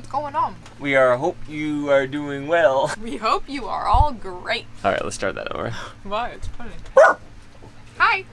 What's going on? We are hope you are doing well. We hope you are all great. All right, let's start that over. Why? It's funny. Hi.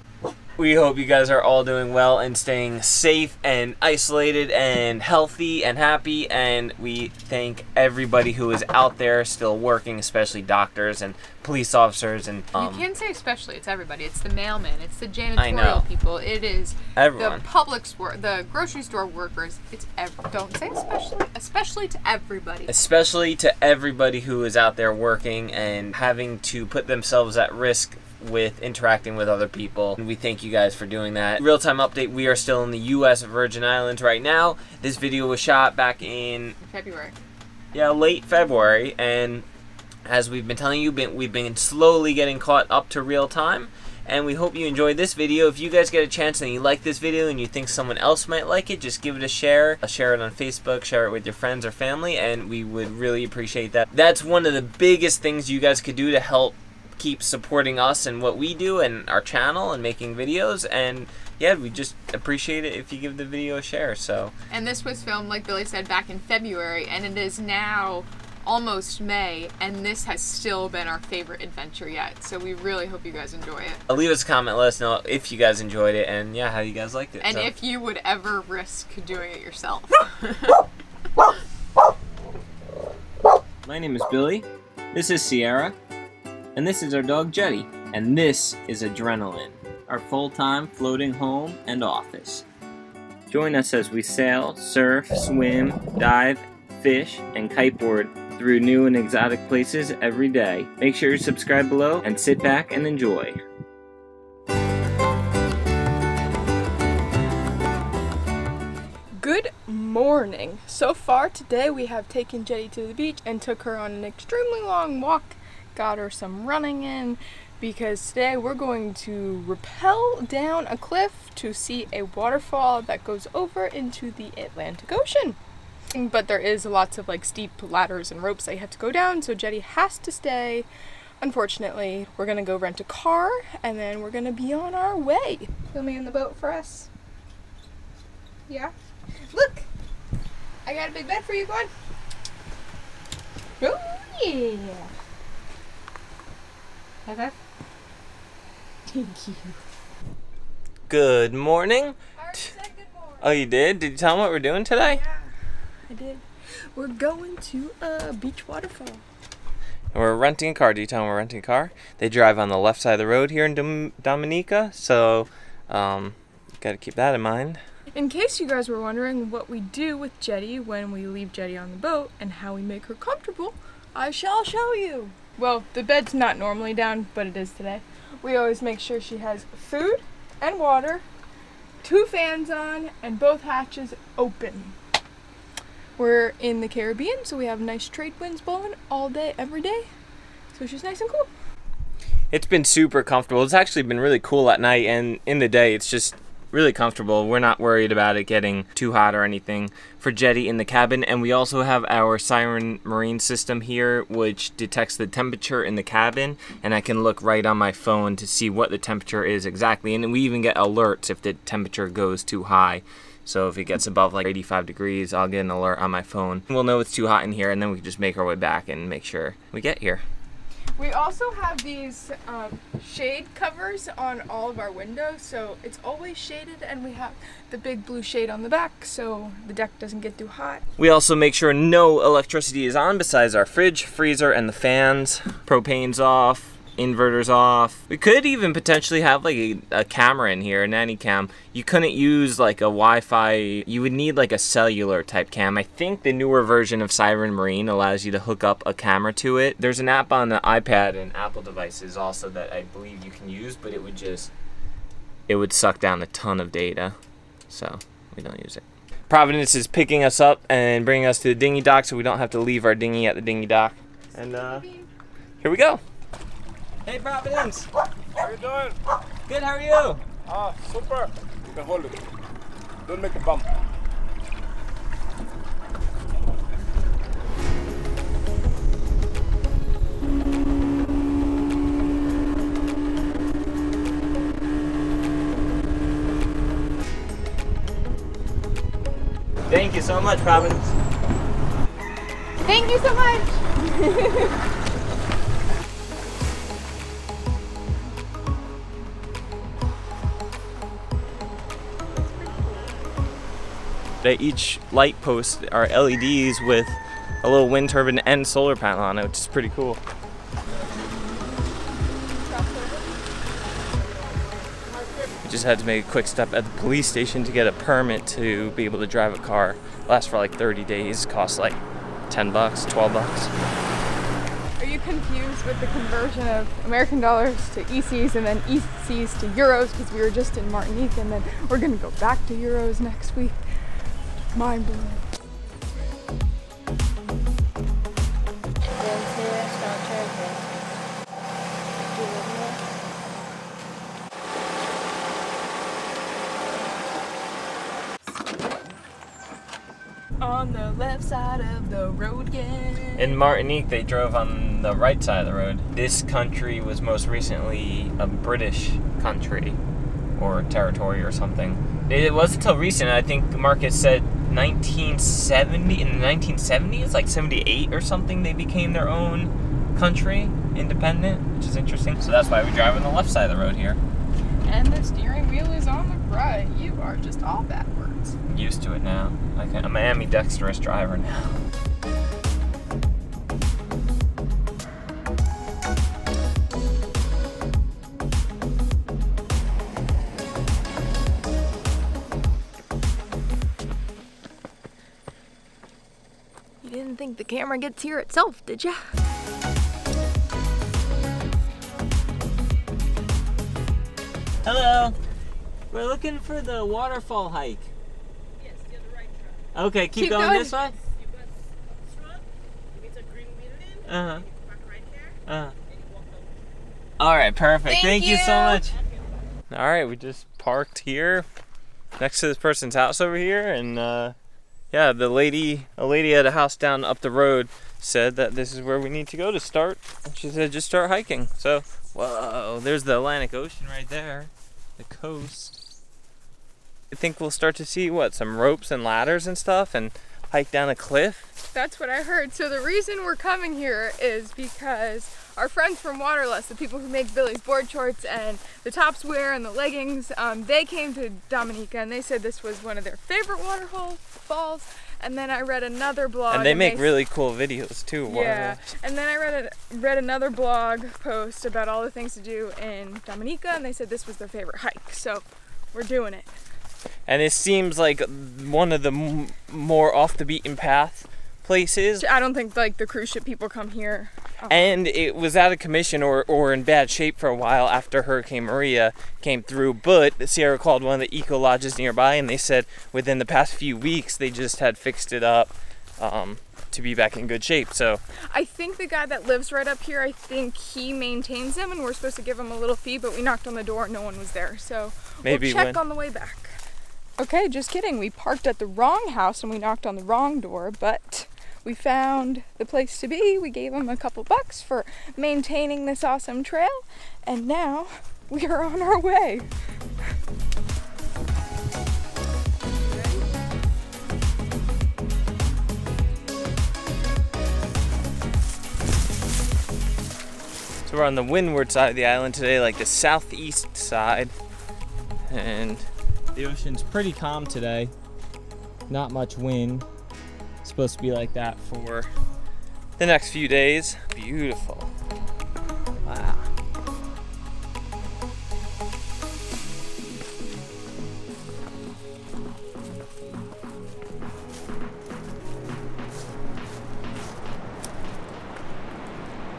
We hope you guys are all doing well and staying safe and isolated and healthy and happy. And we thank everybody who is out there still working, especially doctors and police officers and um, you can't say especially. It's everybody. It's the mailman. It's the janitorial people. It is everyone. the public store, the grocery store workers. It's ev- don't say especially. Especially to everybody. especially to everybody who is out there working and having to put themselves at risk with interacting with other people. And we thank you guys for doing that. Real time update we are still in the US Virgin Islands right now. This video was shot back in February. yeah, late February and as we've been telling you, we've been slowly getting caught up to real time. And we hope you enjoyed this video. If you guys get a chance and you like this video and you think someone else might like it, just give it a share. Uh, Share it on Facebook, share it with your friends or family, and we would really appreciate that. That's one of the biggest things you guys could do to help keep supporting us and what we do and our channel and making videos. And yeah, we just appreciate it if you give the video a share. So And this was filmed, like Billy said, back in February, and it is now almost May, and this has still been our favorite adventure yet. So we really hope you guys enjoy it. uh, leave us a comment, let us know if you guys enjoyed it and yeah, how you guys liked it. And So- if you would ever risk doing it yourself. My name is Billy. This is Sierra. And this is our dog Jetty. And this is Adrenaline, our full time floating home and office. Join us as we sail, surf, swim, dive, fish, and kiteboard through new and exotic places every day. Make sure you subscribe below and sit back and enjoy. Good morning. So far today we have taken Jetty to the beach and took her on an extremely long walk. Got her some running in because today we're going to rappel down a cliff to see a waterfall that goes over into the Atlantic Ocean. But there is lots of like steep ladders and ropes you have to go down, so Jetty has to stay. Unfortunately, we're gonna go rent a car and then we're gonna be on our way. Me in the boat for us. Yeah. Look! I got a big bed for you, on. Oh, yeah. High five. Thank you. Good morning. Said good morning. Oh, you did? Did you tell them what we're doing today? Yeah, I did. We're going to a beach waterfall. We're renting a car. Do you tell them we're renting a car? They drive on the left side of the road here in Dom- Dominica, so um, got to keep that in mind. In case you guys were wondering what we do with Jetty when we leave Jetty on the boat and how we make her comfortable, I shall show you. Well, the bed's not normally down, but it is today. We always make sure she has food and water, two fans on, and both hatches open. We're in the Caribbean, so we have nice trade winds blowing all day, every day. So she's nice and cool. It's been super comfortable. It's actually been really cool at night, and in the day, it's just really comfortable. We're not worried about it getting too hot or anything for Jetty in the cabin. And we also have our Siren Marine system here, which detects the temperature in the cabin, and I can look right on my phone to see what the temperature is exactly. And we even get alerts if the temperature goes too high. So if it gets above like 85 degrees, I'll get an alert on my phone. We'll know it's too hot in here, and then we can just make our way back and make sure we get here. We also have these um, shade covers on all of our windows, so it's always shaded, and we have the big blue shade on the back, so the deck doesn't get too hot. We also make sure no electricity is on besides our fridge, freezer, and the fans. Propane's off, inverter's off. We could even potentially have like a, a camera in here, a nanny cam. You couldn't use like a Wi-Fi. You would need like a cellular type cam. I think the newer version of Siren Marine allows you to hook up a camera to it. There's an app on the iPad and Apple devices also that I believe you can use, but it would just it would suck down a ton of data. So we don't use it. Providence is picking us up and bringing us to the dinghy dock so we don't have to leave our dinghy at the dinghy dock. And uh, here we go. Hey Providence. How are you doing? Good, how are you? Ah, super. You can hold it. Don't make a bump. Thank you so much, Providence. Thank you so much. At each light post are LEDs with a little wind turbine and solar panel on it, which is pretty cool. We just had to make a quick stop at the police station to get a permit to be able to drive a car. Lasts for like 30 days, costs like 10 bucks, 12 bucks. Are you confused with the conversion of American dollars to ECs and then ECs to euros because we were just in Martinique and then we're gonna go back to euros next week? Mind blowing. On the left side of the road again. In Martinique, they drove on the right side of the road. This country was most recently a British country or territory or something. It wasn't until recent, I think Marcus said 1970, in the 1970s, like 78 or something, they became their own country, independent, which is interesting. So that's why we drive on the left side of the road here. And the steering wheel is on the right. You are just all backwards. I'm used to it now. Like I'm an ambidextrous driver now. Think the camera gets here itself, did ya? Hello. We're looking for the waterfall hike. Yes, you're the right track. Okay, keep, Keep going, going. this way. You go front, you meet a green building, Uh huh. you park right there, Uh huh. and you walk down. All right, perfect. Thank you. so much. All right, we just parked here next to this person's house over here, and uh, yeah, the lady, a lady at a house down up the road, said that this is where we need to go to start. She said just start hiking. So, whoa, there's the Atlantic Ocean right there, the coast. I think we'll start to see what some ropes and ladders and stuff, and hike down a cliff. That's what I heard. So the reason we're coming here is because our friends from Waterlust, the people who make Billy's board shorts and the tops wear and the leggings, um, they came to Dominica and they said this was one of their favorite waterfall falls. And then I read another blog. And they make s- really cool videos too. Yeah, and then I read a, read another blog post about all the things to do in Dominica, and they said this was their favorite hike. So we're doing it. and it seems like one of the m- more off the beaten path places I don't think like the cruise ship people come here. And it was out of commission or, or in bad shape for a while after hurricane maria came through but sierra called one of the eco lodges nearby and they said within the past few weeks they just had fixed it up um, to be back in good shape so I think the guy that lives right up here, I think he maintains them, and we're supposed to give him a little fee, but we knocked on the door and no one was there. So Maybe we'll check when- on the way back. Okay, just kidding. We parked at the wrong house and we knocked on the wrong door, but we found the place to be. We gave him a couple bucks for maintaining this awesome trail, and now we are on our way. so we're on the windward side of the island today like the southeast side and the ocean's pretty calm today not much wind supposed to be like that for the next few days beautiful wow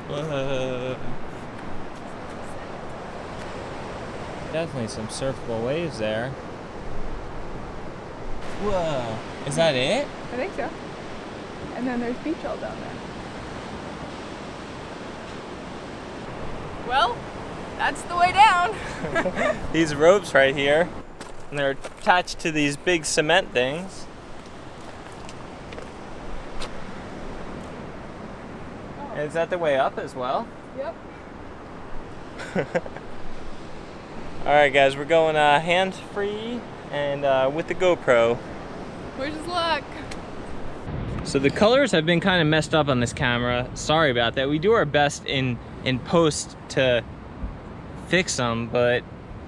Whoa. Definitely some surfable waves there. Whoa. Is that it? I think so. And then there's beach all down there. Well, that's the way down. These ropes right here. And they're attached to these big cement things. Is that the way up as well? Yep. All right, guys, we're going uh, hand free and uh, with the GoPro. Wish us luck. So the colors have been kind of messed up on this camera. Sorry about that. We do our best in in post to fix them, but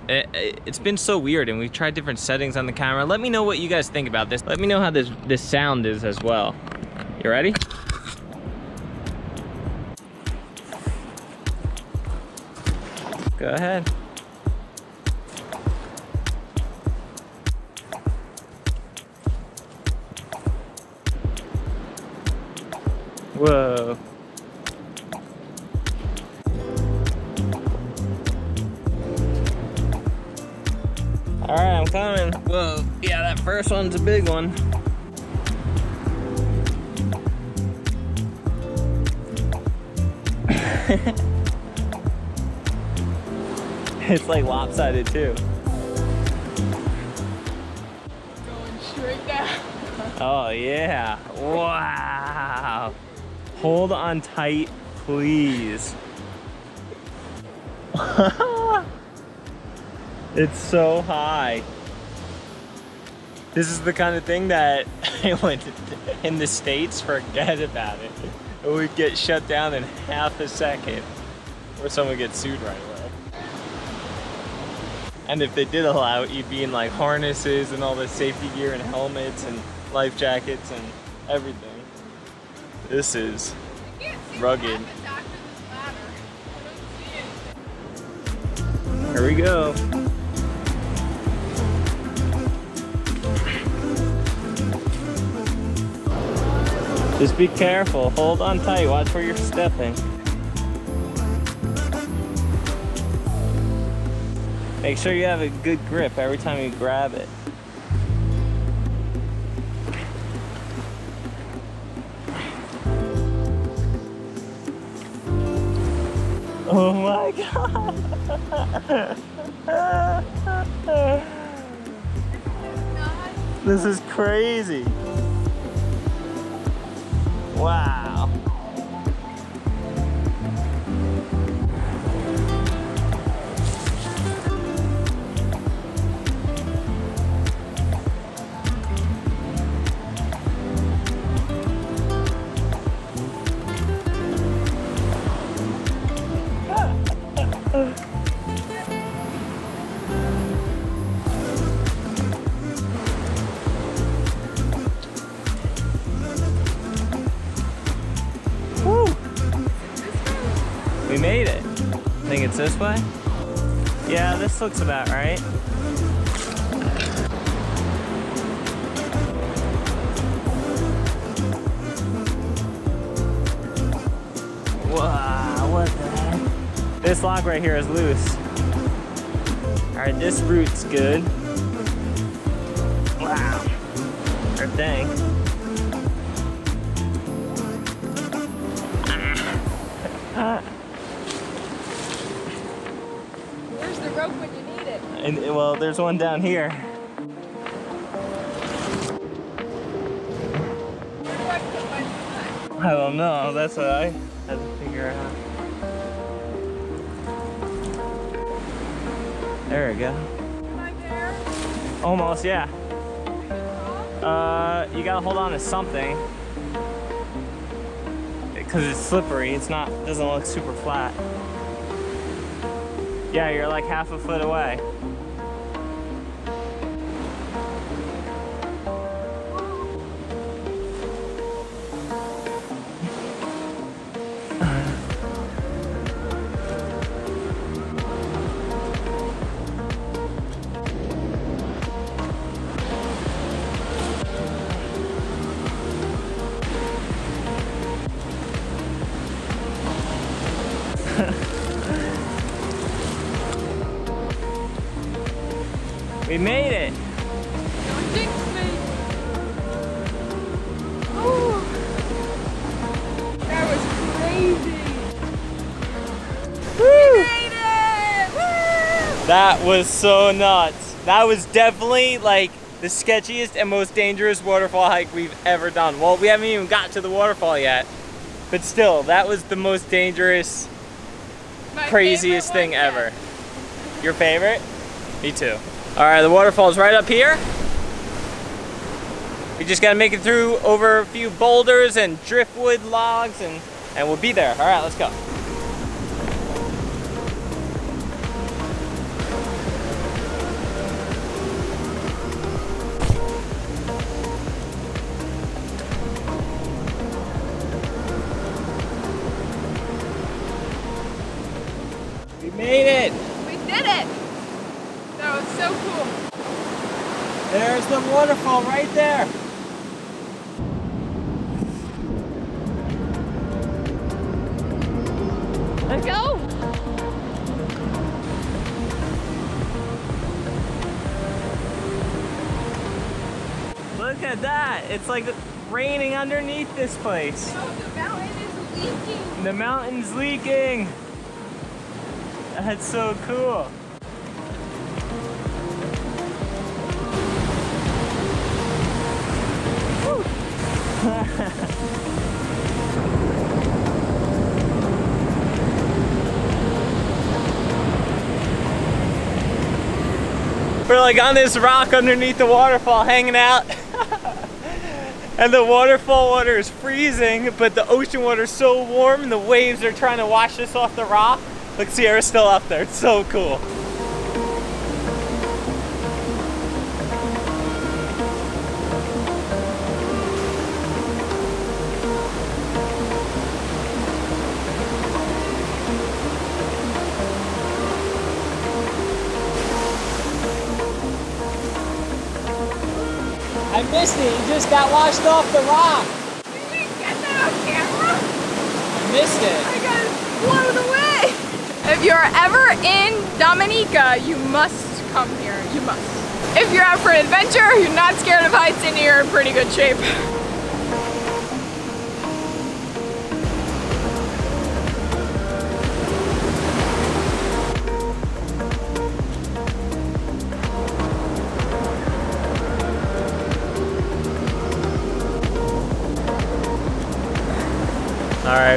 it, it's been so weird and we've tried different settings on the camera. Let me know what you guys think about this. Let me know how this this sound is as well. You ready? Go ahead. A big one. it's like lopsided too. Going straight down. Oh yeah, wow. Hold on tight, please. it's so high. This is the kind of thing that when in the States, forget about it. Would get shut down in half a second or someone gets sued right away. And if they did allow it, you'd be in like harnesses and all the safety gear and helmets and life jackets and everything. This is rugged. Here we go. Just be careful. Hold on tight. Watch where you're stepping. Make sure you have a good grip every time you grab it. Oh my god! this is crazy. Wow. This way? Yeah, this looks about right. Wow, what the heck? This lock right here is loose. Alright, this route's good. Wow. Or dang. Where's when you need it? And well, there's one down here. I don't know. That's what I had to figure out. There we go. Almost, yeah. Uh, you gotta hold on to something. Because it's slippery. It's not, doesn't look super flat. Yeah, you're like half a foot away. Made it. Don't jinx me. Ooh. That was crazy. We made it! Woo! That was so nuts. That was definitely like the sketchiest and most dangerous waterfall hike we've ever done. Well, we haven't even got to the waterfall yet, but still, that was the most dangerous, My craziest thing yet. ever. Your favorite? Me too. All right, the waterfall's right up here. We just gotta make it through over a few boulders and driftwood logs and, and we'll be there. All right, let's go. There's the waterfall right there. Let's go! Look at that. It's like raining underneath this place. Oh, the mountain is leaking. The mountain's leaking. That's so cool. We're like on this rock underneath the waterfall hanging out. and the waterfall water is freezing, but the ocean water is so warm and the waves are trying to wash us off the rock. Look, Sierra's still up there. It's so cool. Got washed off the rock. Did you get that on camera? I missed it. I got blown away. If you're ever in Dominica, you must come here. You must. If you're out for an adventure, you're not scared of heights, and you're in pretty good shape.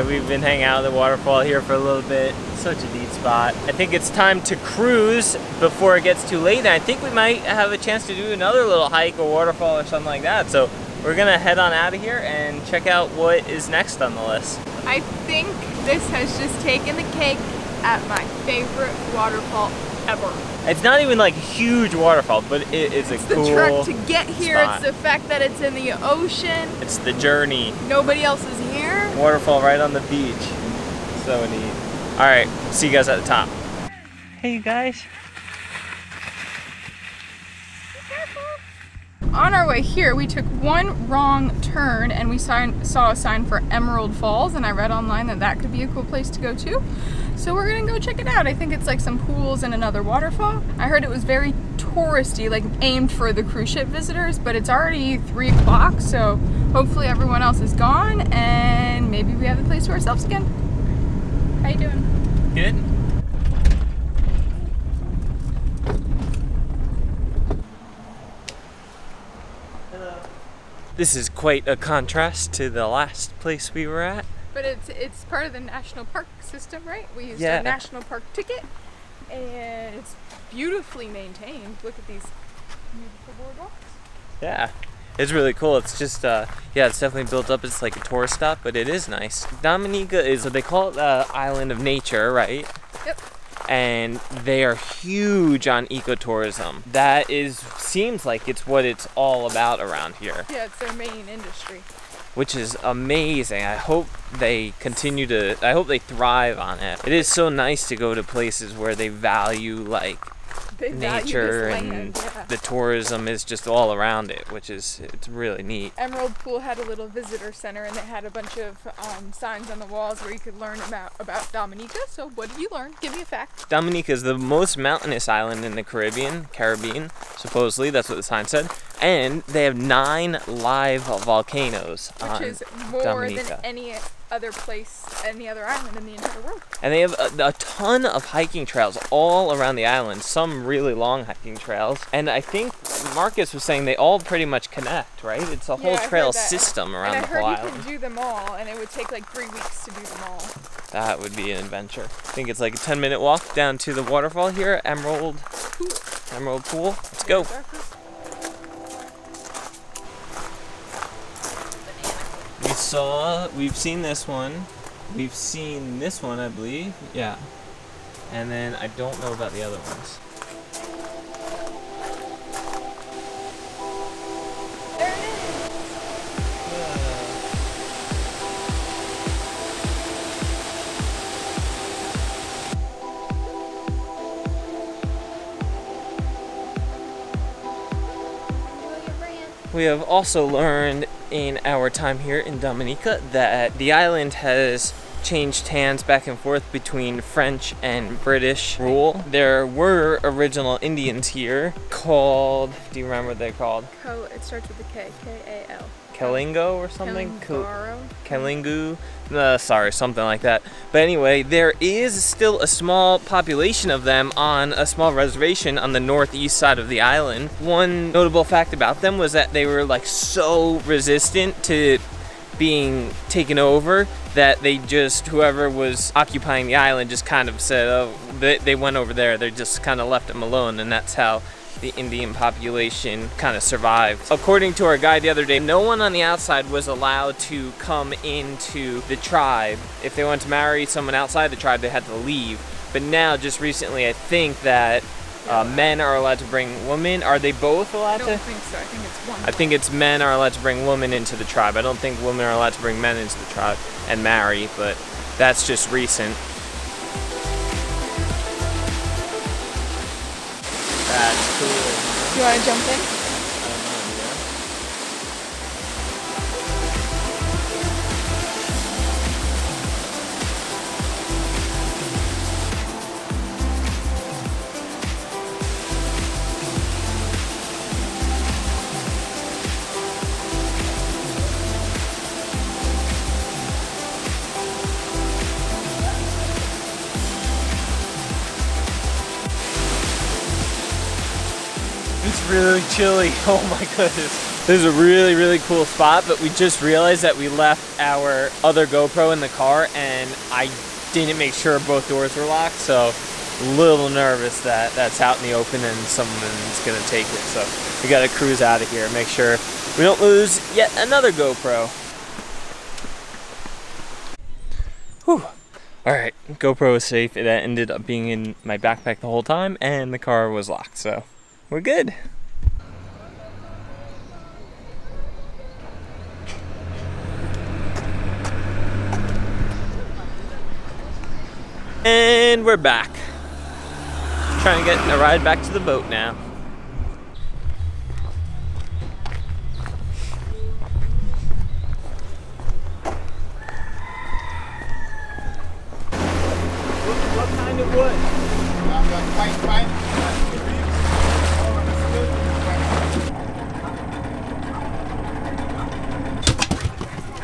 We've been hanging out at the waterfall here for a little bit. Such a neat spot. I think it's time to cruise before it gets too late. And I think we might have a chance to do another little hike or waterfall or something like that. So we're gonna head on out of here and check out what is next on the list. I think this has just taken the cake at my favorite waterfall ever. It's not even like a huge waterfall, but it is a It's the cool. trek to get here. spot. It's the fact that it's in the ocean. It's the journey. Nobody else is here. Waterfall right on the beach. So neat. All right, see you guys at the top. Hey, you guys. On our way here, we took one wrong turn and we sign, saw a sign for Emerald Falls, and I read online that that could be a cool place to go to. So we're gonna go check it out. I think it's like some pools and another waterfall. I heard it was very touristy, like aimed for the cruise ship visitors, but it's already three o'clock, so hopefully everyone else is gone and maybe we have the place to ourselves again. How you doing? Good. Hello. This is quite a contrast to the last place we were at. But it's it's part of the national park system, right? We used Yeah. a national park ticket, and it's beautifully maintained. Look at these beautiful boardwalks. Yeah. It's really cool. It's just, uh, yeah, it's definitely built up It's like a tourist stop, but it is nice. Dominica is, what they call it the island of nature, right? Yep. and they are huge on ecotourism. That is seems like it's what it's all about around here, Yeah, it's their main industry. which is amazing. I hope they continue to I hope they thrive on it. It is so nice to go to places where they value like They nature and yeah. the tourism is just all around it, which is it's really neat. Emerald Pool had a little visitor center, and they had a bunch of um, signs on the walls where you could learn about about Dominica. So, what did you learn? Give me a fact. Dominica is the most mountainous island in the Caribbean, Caribbean, supposedly, that's what the sign said. And they have nine live volcanoes Which is more Dominica. than any other place, any other island in the entire world. And they have a, a ton of hiking trails all around the island, some really long hiking trails. And I think Marcus was saying they all pretty much connect, right? It's a whole Yeah, trail system around and the I heard whole you island. can do them all, and it would take like three weeks to do them all. That would be an adventure. I think it's like a 10 minute walk down to the waterfall here, Emerald, Emerald Pool. Let's go. Saw, uh, we've seen this one. We've seen this one, I believe. Yeah. And then I don't know about the other ones. There it is. We have also learned in our time here in Dominica that the island has changed hands back and forth between French and British rule. There were original Indians here called, do you remember what they're called? Co. It starts with a K. K A L. Kalingo or something? Kalingaro. Kalingu, uh, sorry, something like that. But anyway, there is still a small population of them on a small reservation on the northeast side of the island. One notable fact about them was that they were like so resistant to being taken over that they just whoever was occupying the island just kind of said oh they, they went over there they just kind of left them alone and that's how the Indian population kind of survived. According to our guide the other day, no one on the outside was allowed to come into the tribe. If they wanted to marry someone outside the tribe, they had to leave. But now, just recently, I think that uh, men are allowed to bring women. Are they both allowed? I allowed don't to? think so. I think it's one. I think it's men are allowed to bring women into the tribe. I don't think women are allowed to bring men into the tribe and marry, but that's just recent. Want to jump in? Really chilly. Oh my goodness. This is a really, really cool spot, but we just realized that we left our other GoPro in the car and I didn't make sure both doors were locked, so a little nervous that that's out in the open and someone's gonna take it. So we gotta cruise out of here, make sure we don't lose yet another GoPro. Whew. Alright, GoPro was safe. It ended up being in my backpack the whole time and the car was locked, so we're good. And we're back. Trying to get a ride back to the boat now.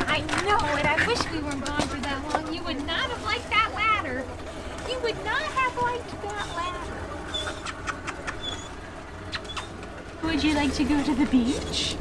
I know it. I wish we weren't gone for that long. You would not have liked that ladder. You would not have liked that ladder. Would you like to go to the beach?